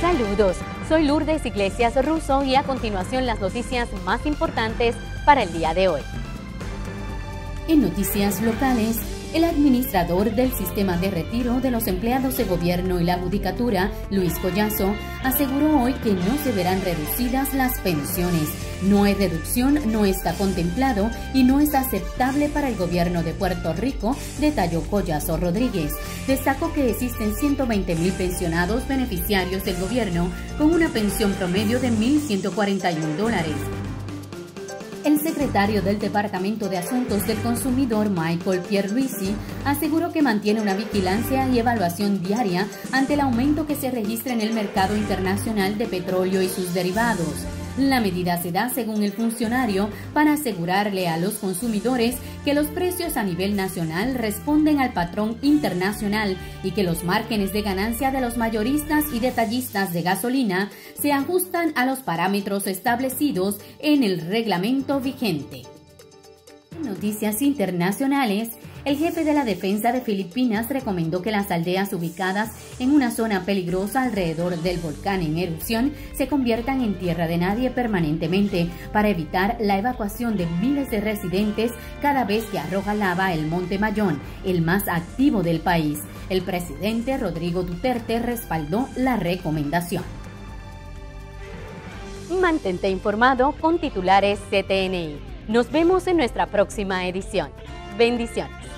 Saludos, soy Lourdes Iglesias Russo y a continuación las noticias más importantes para el día de hoy. En noticias locales, el administrador del sistema de retiro de los empleados de gobierno y la judicatura, Luis Collazo, aseguró hoy que no se verán reducidas las pensiones. No hay reducción, no está contemplado y no es aceptable para el gobierno de Puerto Rico, detalló Collazo Rodríguez. Destacó que existen 120 mil pensionados beneficiarios del gobierno con una pensión promedio de 1.141 dólares. El secretario del Departamento de Asuntos del Consumidor, Michael Pierluisi, aseguró que mantiene una vigilancia y evaluación diaria ante el aumento que se registra en el mercado internacional de petróleo y sus derivados. La medida se da, según el funcionario, para asegurarle a los consumidores que los precios a nivel nacional responden al patrón internacional y que los márgenes de ganancia de los mayoristas y detallistas de gasolina se ajustan a los parámetros establecidos en el reglamento vigente. Noticias internacionales. El jefe de la defensa de Filipinas recomendó que las aldeas ubicadas en una zona peligrosa alrededor del volcán en erupción se conviertan en tierra de nadie permanentemente para evitar la evacuación de miles de residentes cada vez que arroja lava el Monte Mayón, el más activo del país. El presidente Rodrigo Duterte respaldó la recomendación. Mantente informado con titulares CTNI. Nos vemos en nuestra próxima edición. Bendiciones.